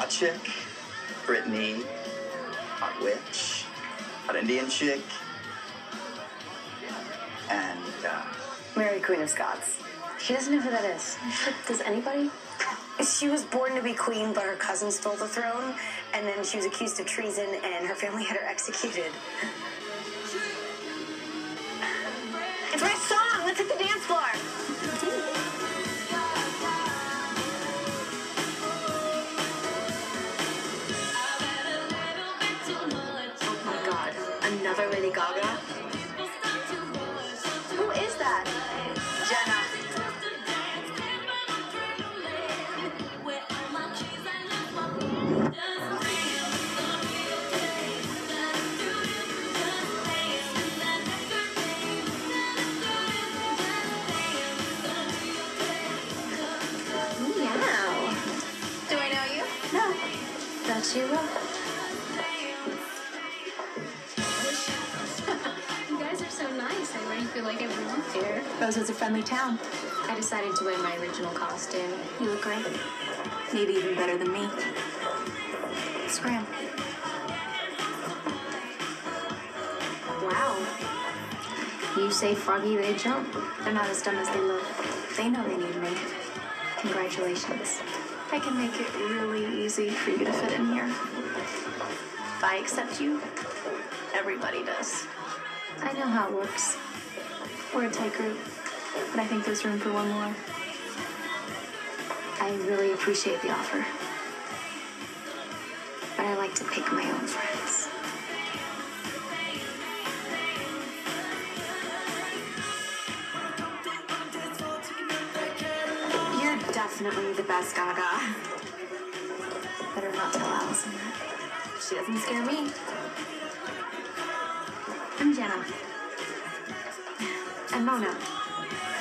Hot chick, Brittany, hot witch, hot Indian chick, and uh, Mary Queen of Scots. She doesn't know who that is. Does anybody? She was born to be queen, but her cousin stole the throne, and then she was accused of treason, and her family had her executed. Another Lady Gaga? Who is that? Jenna. Meow. Do I know you? No. Will. You feel like belong here. Rosewood's a friendly town. I decided to wear my original costume. You look great. Maybe even better than me. Scram. Wow. You say froggy, they jump. They're not as dumb as they look. They know they need me. Congratulations. I can make it really easy for you to fit in here. If I accept you, everybody does. I know how it works. We're a tight group, but I think there's room for one more. I really appreciate the offer. But I like to pick my own friends. You're definitely the best Gaga. Better not tell Alison that. She doesn't scare me. I'm Jenna. And Mona.